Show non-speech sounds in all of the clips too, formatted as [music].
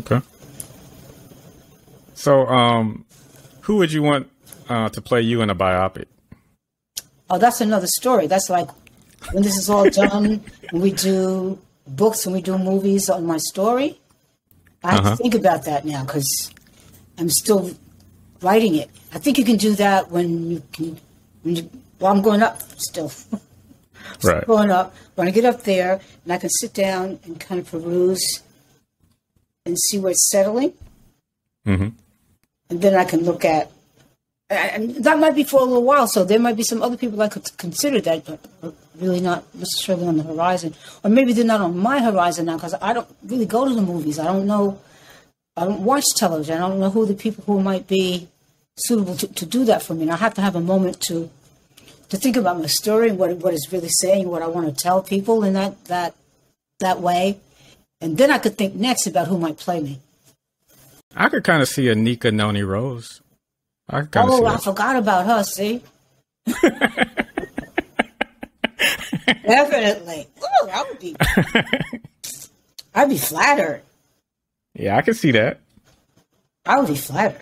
Okay. So, um, who would you want uh, to play you in a biopic? Oh, that's another story. That's like when this is all done, [laughs] when we do books, when we do movies on my story. I have Uh-huh. to think about that now because I'm still writing it. I think you can do that when you can. When you, well, I'm going up still. [laughs] Right. Going up. When I get up there, and I can sit down and kind of peruse and see where it's settling, hmm and then I can look at. And that might be for a little while, so there might be some other people I could consider that, but really not necessarily on the horizon, or maybe they're not on my horizon now because I don't really go to the movies. I don't know. I don't watch television. I don't know who the people who might be suitable to, to do that for me. And I have to have a moment to to think about my story and what what it's really saying, what I want to tell people in that that that way, and then I could think next about who might play me. I could kind of see Anika Noni Rose. I could kind of Oh, see I that. forgot about her. See, [laughs] definitely. Oh, I would be. [laughs] I'd be flattered. Yeah, I could see that. I would be flattered.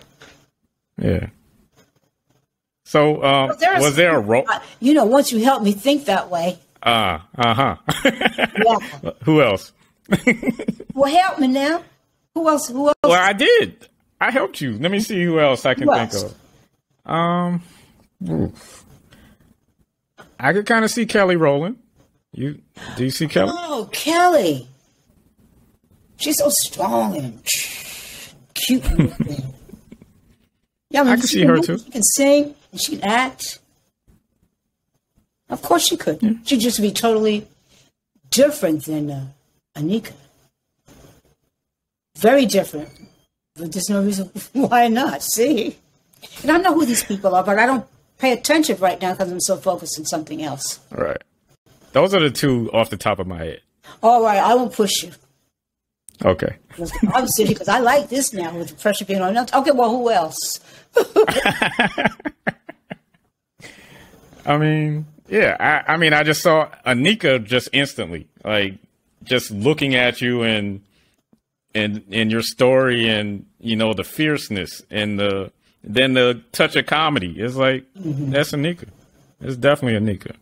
Yeah. So, um, But there's- was there a role? You know, once you help me think that way, Ah, uh huh. [laughs] yeah. Who else? Well, help me now. Who else? Who else? Well, I did. I helped you. Let me see who else I can Who think else? of. Um, oof. I could kind of see Kelly Rowland. You do you see Kelly? Oh, Kelly. She's so strong and cute. [laughs] yeah, I, mean, I can see her, too. She can sing and she can act. Of course she could. She'd just be totally different than uh, Anika. Very different. But there's no reason [laughs] why not. See? And I know who these people are, but I don't pay attention right now because I'm so focused on something else. All right. Those are the two off the top of my head. All right, I won't push you. Okay. [laughs] I'm Obviously, because I like this now with the pressure being on. Okay, well, who else? [laughs] I mean, yeah. I, I mean, I just saw Anika just instantly, like just looking at you and and and your story and you know the fierceness and the then the touch of comedy. It's like mm-hmm. that's Anika. It's definitely Anika.